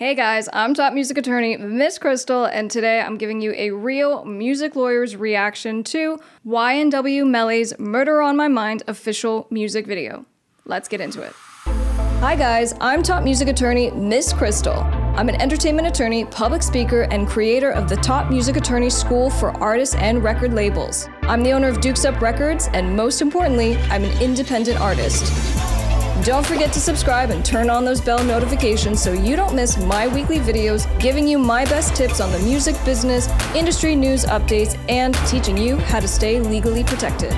Hey guys, I'm top music attorney Miss Krystle, and today I'm giving you a real music lawyer's reaction to YNW Melly's Murder on My Mind official music video. Let's get into it. Hi guys, I'm top music attorney Miss Krystle. I'm an entertainment attorney, public speaker, and creator of the Top Music Attorney School for artists and record labels. I'm the owner of Dukes Up Records, and most importantly, I'm an independent artist. Don't forget to subscribe and turn on those bell notifications so you don't miss my weekly videos giving you my best tips on the music business, industry news updates, and teaching you how to stay legally protected.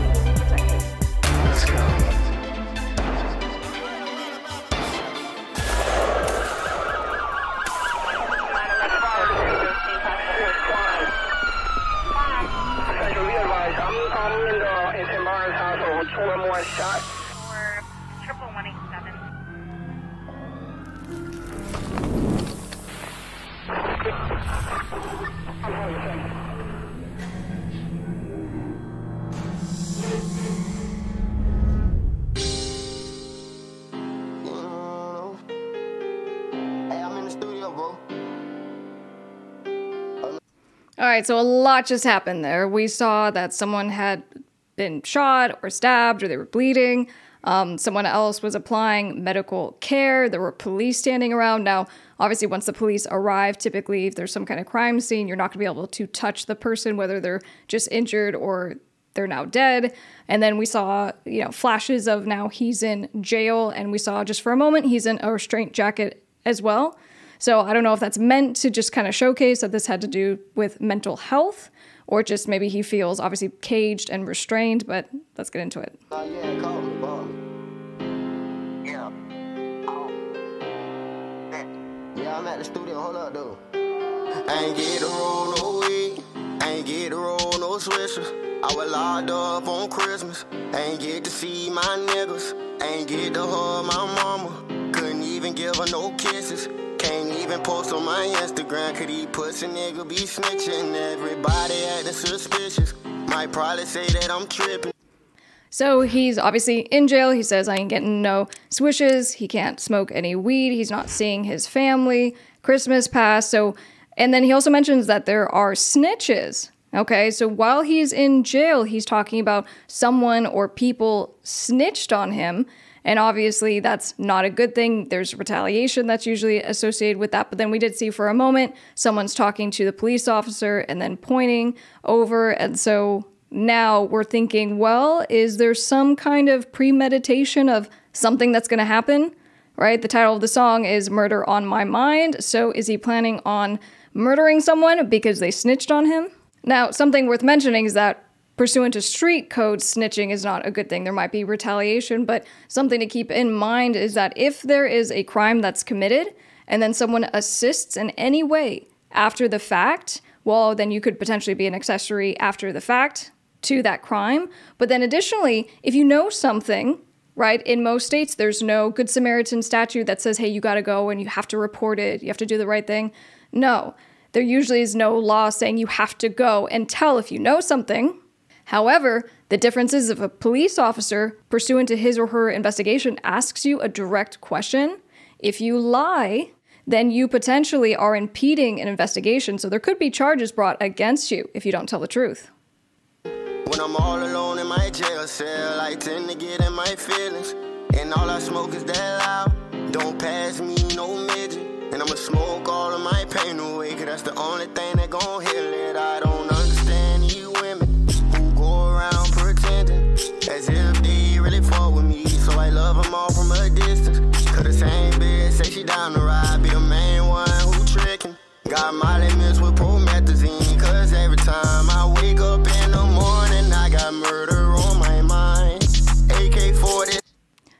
All right, so a lot just happened there. We saw that someone had been shot or stabbed or they were bleeding. Um, someone else was applying medical care. There were police standing around. Now, obviously, once the police arrive, typically, if there's some kind of crime scene, you're not going to be able to touch the person, whether they're just injured or they're now dead. And then we saw, you know, flashes of now he's in jail, and we saw just for a moment he's in a restraint jacket as well. So I don't know if that's meant to just kind of showcase that this had to do with mental health, or just maybe he feels obviously caged and restrained. But let's get into it. Uh, yeah, Yeah, I'm at the studio. Hold up, though. Ain't get to roll no weed. Ain't get to roll no swishers. I was locked up on Christmas. Ain't get to see my niggas. Ain't get to hug my mama. Couldn't even give her no kisses. Can't even post on my Instagram. Could he pussy nigga be snitching? Everybody acting suspicious. Might probably say that I'm tripping. So he's obviously in jail. He says, I ain't getting no swishes. He can't smoke any weed. He's not seeing his family. Christmas passed. So, and then he also mentions that there are snitches. Okay, so while he's in jail, he's talking about someone or people snitched on him. And obviously, that's not a good thing. There's retaliation that's usually associated with that. But then we did see for a moment someone's talking to the police officer and then pointing over. And so now we're thinking, well, is there some kind of premeditation of something that's going to happen? Right? The title of the song is Murder on My Mind. So is he planning on murdering someone because they snitched on him? Now, something worth mentioning is that pursuant to street code, snitching is not a good thing. There might be retaliation, but something to keep in mind is that if there is a crime that's committed and then someone assists in any way after the fact, well, then you could potentially be an accessory after the fact to that crime. But then additionally, if you know something, right, in most states, there's no Good Samaritan statute that says, hey, you got to go and you have to report it, you have to do the right thing. No, there usually is no law saying you have to go and tell if you know something. However, the difference is if a police officer, pursuant to his or her investigation, asks you a direct question, if you lie, then you potentially are impeding an investigation. So there could be charges brought against you if you don't tell the truth. When I'm all alone in my jail cell, I tend to get in my feelings. And all I smoke is that loud. Don't pass me no midget. And I'ma smoke all of my pain away, cause that's the only thing that With promethazine, cause every time I wake up in the morning, I got murder on my mind. AK 40.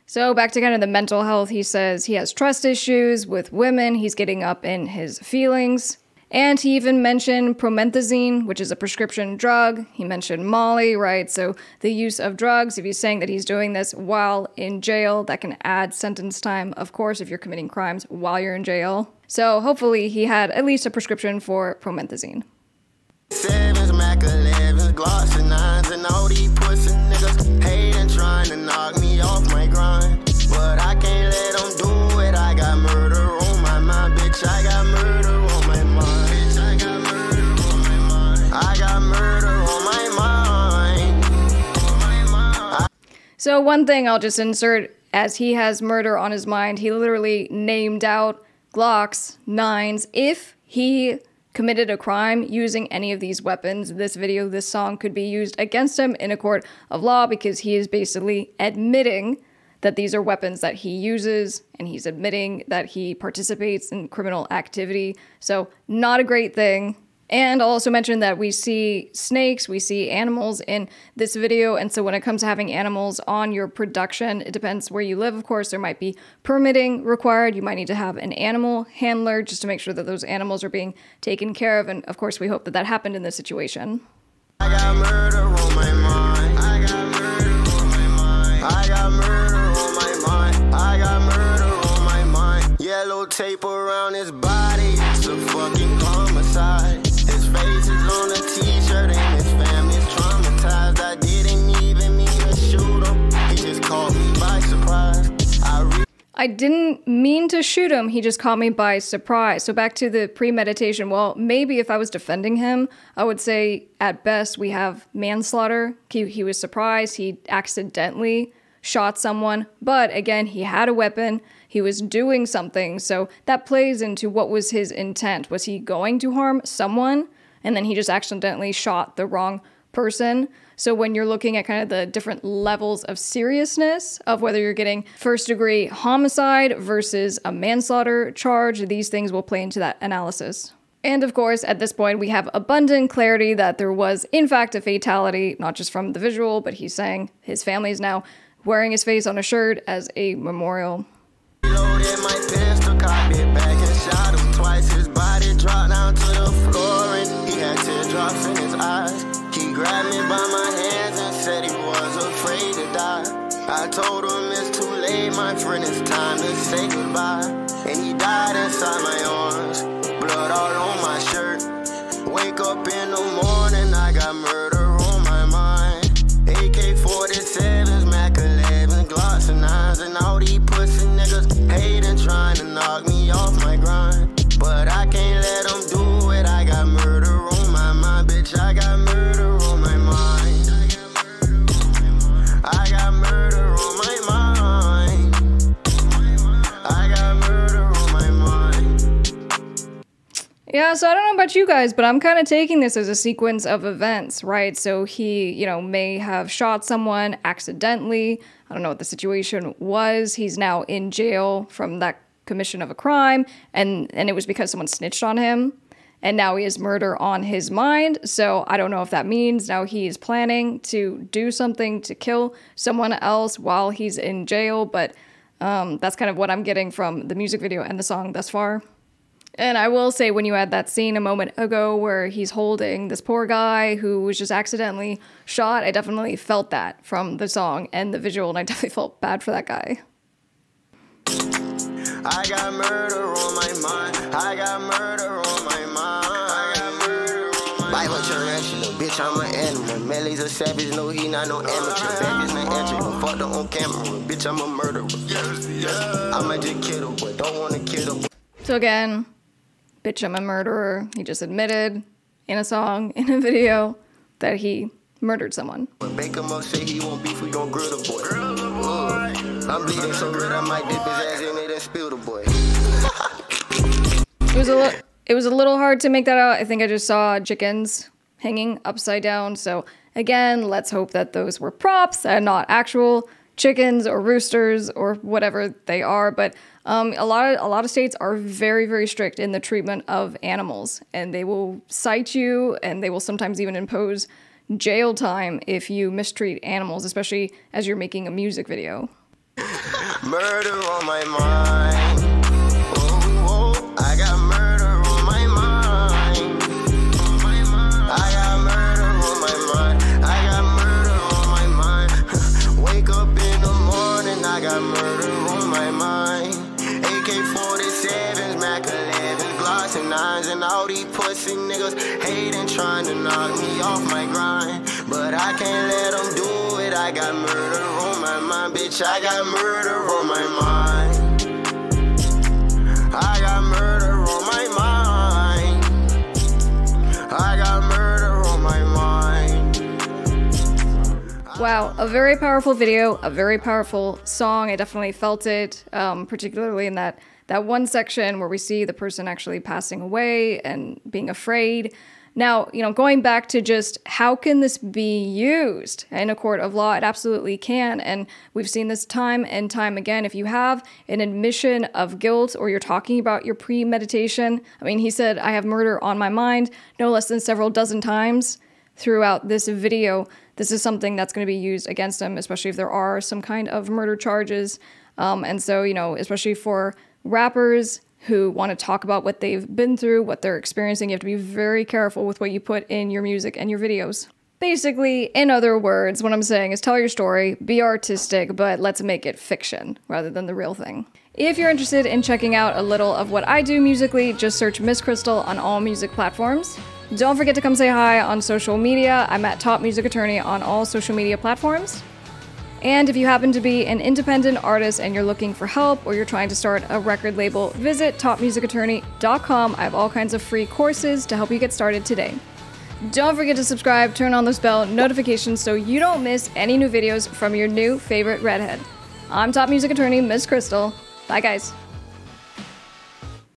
So, back to kind of the mental health, he says he has trust issues with women, he's getting up in his feelings. And he even mentioned promethazine, which is a prescription drug. He mentioned Molly, right? So the use of drugs, if he's saying that he's doing this while in jail, that can add sentence time, of course, if you're committing crimes while you're in jail. So hopefully he had at least a prescription for promethazine. Sevens, Mac 11s, Glocks and nines, and all these pussy niggas hating, trying to knock me off my grind. So, one thing I'll just insert as he has murder on his mind, he literally named out Glocks, nines. If he committed a crime using any of these weapons, this video, this song could be used against him in a court of law because he is basically admitting that these are weapons that he uses and he's admitting that he participates in criminal activity. So, not a great thing. And I'll also mention that we see snakes, we see animals in this video. And so when it comes to having animals on your production, it depends where you live, of course. There might be permitting required. You might need to have an animal handler just to make sure that those animals are being taken care of. And of course, we hope that that happened in this situation. Yellow tape around his body. It's a fucking I didn't mean to shoot him. He just caught me by surprise. So back to the premeditation. Well, maybe if I was defending him, I would say at best we have manslaughter. He, he was surprised. He accidentally shot someone. But again, he had a weapon. He was doing something. So that plays into what was his intent. Was he going to harm someone? And then he just accidentally shot the wrong person. So when you're looking at kind of the different levels of seriousness of whether you're getting first degree homicide versus a manslaughter charge, these things will play into that analysis. And of course, at this point, we have abundant clarity that there was, in fact, a fatality, not just from the visual, but he's saying his family is now wearing his face on a shirt as a memorial. My pistol, cocked it I told him it's too late, my friend, it's time to say goodbye. And he died inside my arms, blood all on my shirt. Wake up in the morning, I got murder Yeah, so I don't know about you guys, but I'm kind of taking this as a sequence of events, right? So he, you know, may have shot someone accidentally. I don't know what the situation was. He's now in jail from that commission of a crime, and and it was because someone snitched on him. And now he has murder on his mind. So I don't know if that means now he is planning to do something to kill someone else while he's in jail. But um, that's kind of what I'm getting from the music video and the song thus far. And I will say, when you had that scene a moment ago where he's holding this poor guy who was just accidentally shot, I definitely felt that from the song and the visual, and I definitely felt bad for that guy. I got murder on my mind. I got murder on my mind. I got murder on my mind. Bible tarantula, bitch, I'm an animal. Melly's a savage, no, he not no amateur. Vegas and Angela, fucked her on camera. Bitch, I'm a murderer. Yes, yes. I'ma just kill her, but don't wanna kill her. So again, bitch, I'm a murderer. He just admitted in a song, in a video, that he murdered someone. Baker must say he won't beef, we gon' grill the boy. Grill the boy. I'm bleeding so red, I might dip his ass in it and spill the boy. It was a it was a little hard to make that out. I think I just saw chickens hanging upside down. So again, let's hope that those were props and not actual chickens or roosters or whatever they are. But um, a lot of a lot of states are very very strict in the treatment of animals, and they will cite you, and they will sometimes even impose jail time if you mistreat animals, especially as you're making a music video. Murder on my mind. and all these pussy niggas hating, trying to knock me off my grind. But I can't let them do it. I got murder on my mind, bitch. I got murder on my mind. I got murder on my mind. I got murder on my mind. Wow, a very powerful video, a very powerful song. I definitely felt it, um, particularly in that that one section where we see the person actually passing away and being afraid. Now, you know, going back to just how can this be used in a court of law? It absolutely can. And we've seen this time and time again. If you have an admission of guilt or you're talking about your premeditation, I mean, he said, I have murder on my mind no less than several dozen times throughout this video. This is something that's going to be used against him, especially if there are some kind of murder charges. Um, and so, you know, especially for rappers who want to talk about what they've been through, what they're experiencing. You have to be very careful with what you put in your music and your videos. Basically, in other words, what I'm saying is tell your story, be artistic, but let's make it fiction rather than the real thing. If you're interested in checking out a little of what I do musically, just search Miss Krystle on all music platforms. Don't forget to come say hi on social media. I'm at Top Music Attorney on all social media platforms. And if you happen to be an independent artist and you're looking for help or you're trying to start a record label, visit topmusicattorney.com. I have all kinds of free courses to help you get started today. Don't forget to subscribe, turn on those bell notifications so you don't miss any new videos from your new favorite redhead. I'm Top Music Attorney, Miss Krystle. Bye, guys.